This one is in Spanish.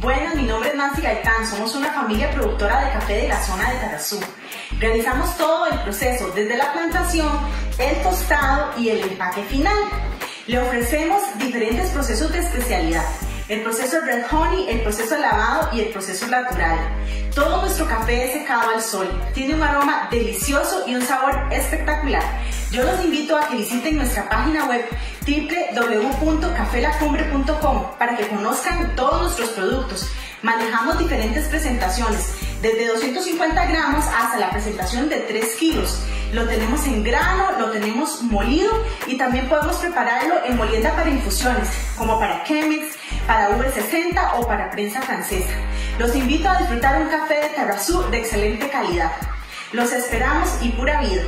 Bueno, mi nombre es Nancy Gaitán, somos una familia productora de café de la zona de Tarazú. Realizamos todo el proceso, desde la plantación, el tostado y el empaque final. Le ofrecemos diferentes procesos de especialidad. El proceso Red Honey, el proceso lavado y el proceso natural. Todo nuestro café es secado al sol. Tiene un aroma delicioso y un sabor espectacular. Yo los invito a que visiten nuestra página web www.cafelacumbre.com para que conozcan todos nuestros productos. Manejamos diferentes presentaciones, desde 250 gramos hasta la presentación de 3 kilos. Lo tenemos en grano, lo tenemos molido y también podemos prepararlo en molienda para infusiones, como para Chemex, para V60 o para prensa francesa. Los invito a disfrutar un café de Terrazú de excelente calidad. Los esperamos y pura vida.